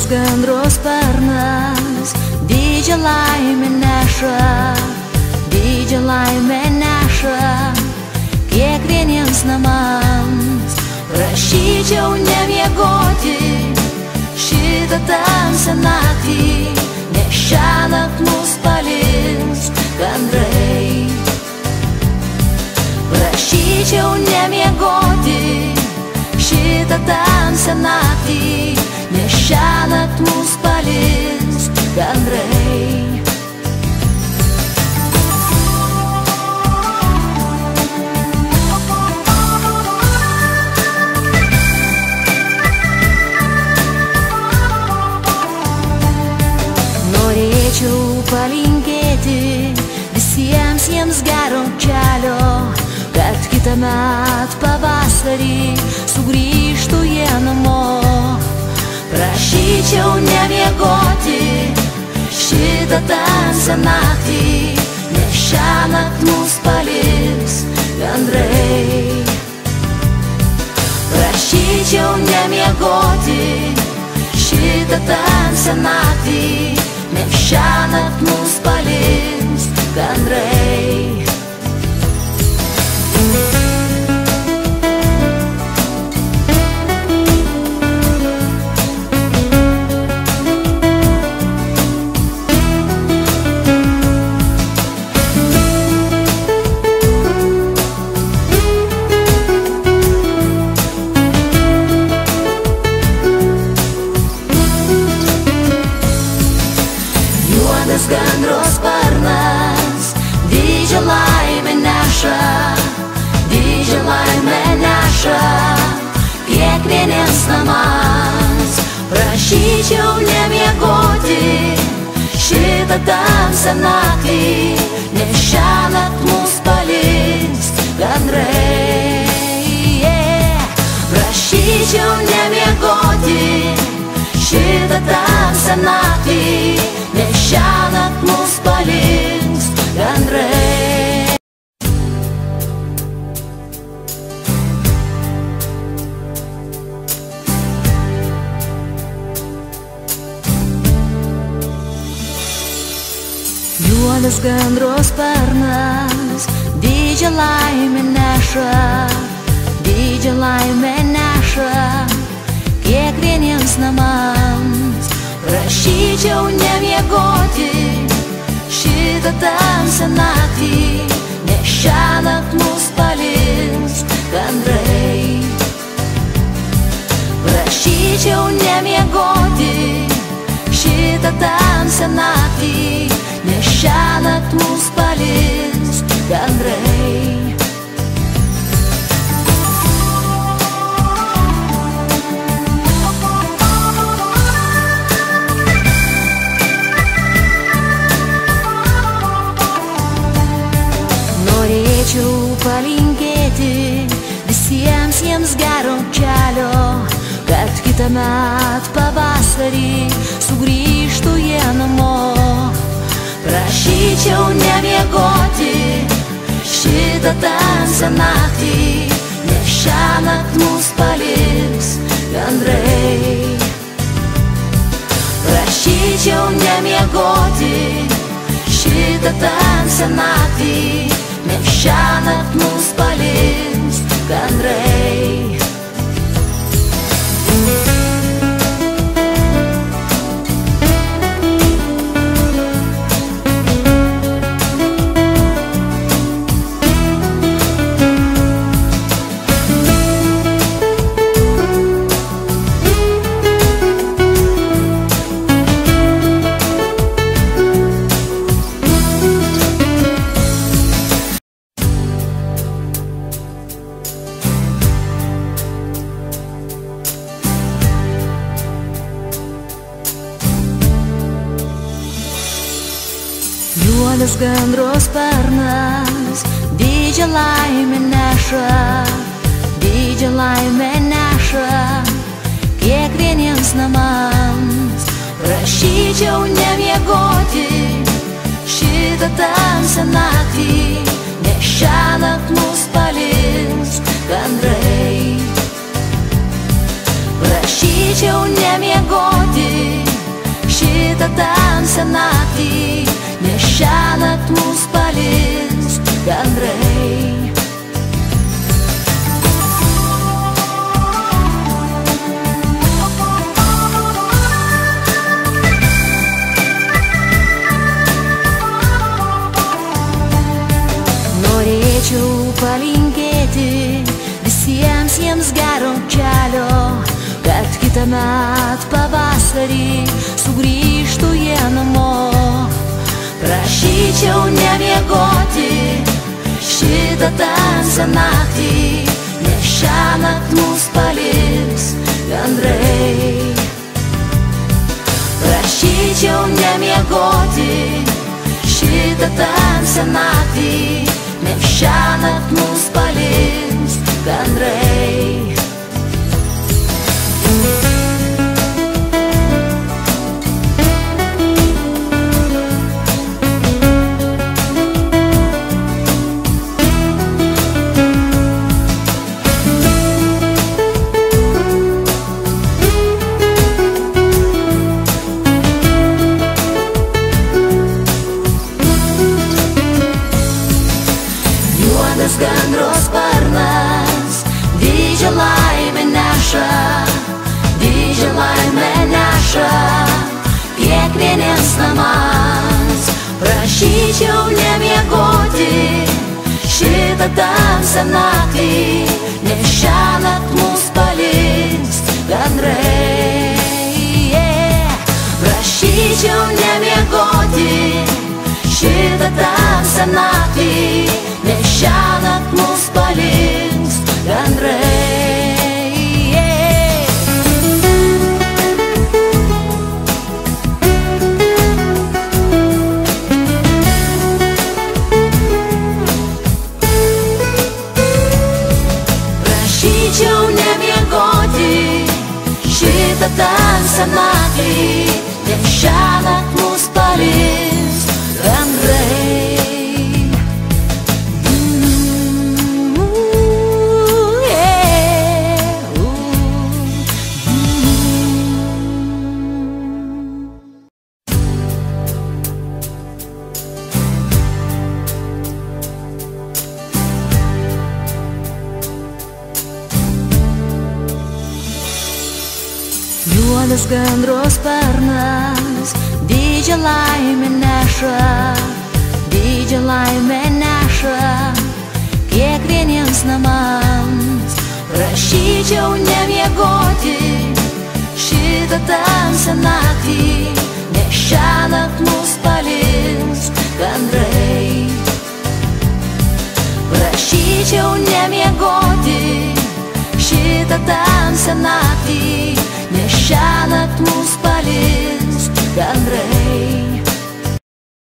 Juodas gandros sparnas didžią laimę neša, didžią laimę neša kiekvieniems namams. Prašyčiau nemiegoti šitą tamsią naktį, nes šią naktį mus paliks gandrai. Prašyčiau nemiegoti šitą tamsią naktį, nes šią naktį mus paliks gandrai. Norėčiau palinkėti visiems jiems gero kelio, kad kitą metą pavasarį sugrįžtų jie namo. Prašyčiau nemiegoti šitą tamsią naktį, nes šią naktį mus paliks gandrai. Prašyčiau nemiegoti šitą tamsią naktį, nes šią naktį mus paliks gandrai. Kiekvieniems namams. Prašyčiau nemiegoti šitą tamsią naktį, nes šią naktį mus paliks gandrai. Yeah. Prašyčiau nemiegoti šitą tamsią naktį, nes šią Juodas gandros sparnas, didžią laimę neša, didžią laimę neša kiekvieniems namams. Prašyčiau nemiegoti šitą tamsią naktį, nes šią naktį mus paliks gandrai. Prašyčiau nemiegoti šią naktį mus paliks gandrai. Norėčiau palinkėti visiems jiems gero kelio, kad kitą metą pavasarį sugrįžtų Prašyčiau nemiegoti šitą tamsią naktį, nes šią naktį mus paliks gandrai. Prašyčiau nemiegoti šitą tamsią naktį, nes šią naktį mus paliks gandrai. Gandros sparnas, didžią laimę neša, didžią laimę neša kiekvieniems namams. Prašyčiau nemiegoti šitą tamsią naktį, visiems jiems gero kelio, kad kitą met pavasarį sugrįžtų jie namo. Prašyčiau nemiegoti šitą tamsią naktį, nes šią naktį mus paliks gandrai. Prašyčiau nemiegoti šitą tamsią naktį, nes šią naktį mus paliks gandrai. Prašyčiau nemiegoti šitą tamsią naktį, nes šią naktį mus paliks gandrai. Yeah. Prašyčiau nemiegoti šitą tamsią naktį, nes šią naktį mus paliks gandrai. Gandro sparnas, didžią laimę neša, didžią laimę neša, kiekvieniems namams. Prašyčiau nemiegoti šitą tamsią naktį, nes šią naktį mus paliks naktį, nes šią naktį mus paliks gandrai.